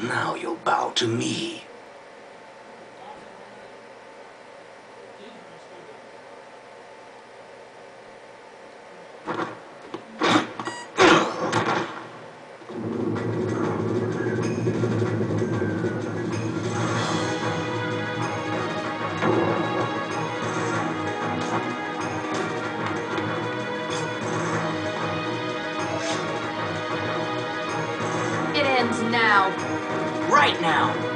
Now you'll bow to me. It ends now.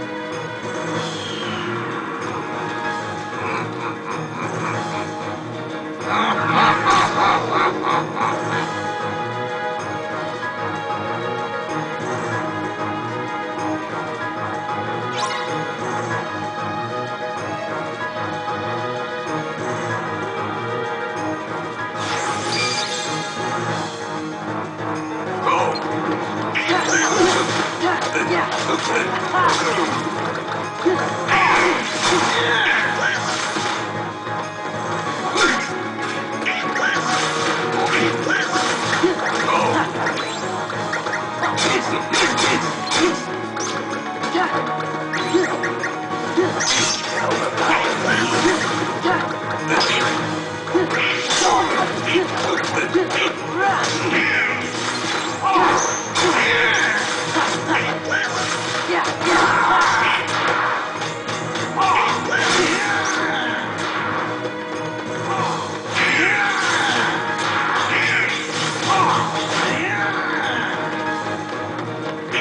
Run!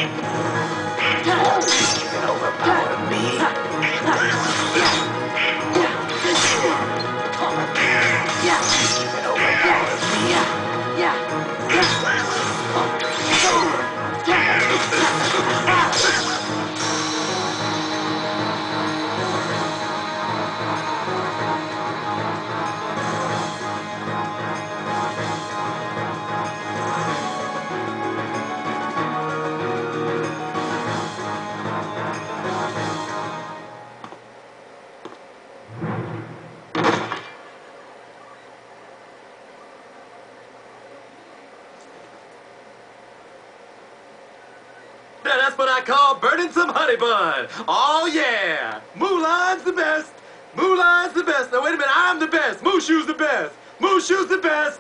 Right can Overpower me. That's what I call burning some honey bun. Oh yeah. Mulan's the best. Mulan's the best. Now wait a minute, I'm the best. Mushu's the best. Mushu's the best.